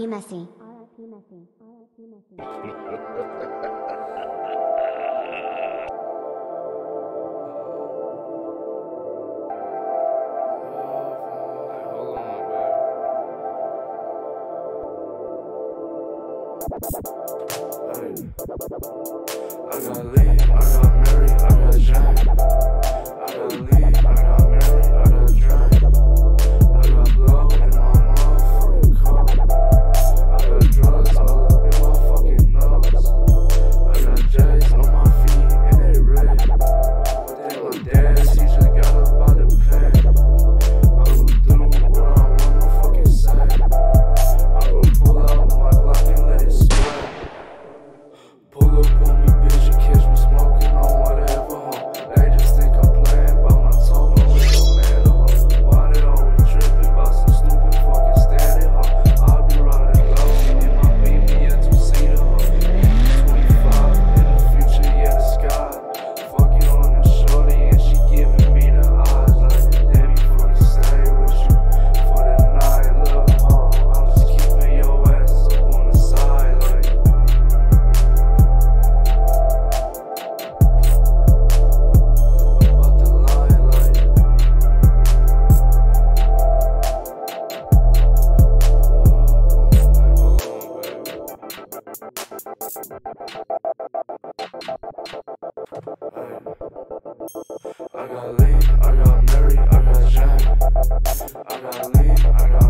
ripmessy. RIP Messi. ripmessy. I got Lee, I got Mary, I got Jack. I got lean, I got Mary, I got Jack. I got lean, I got.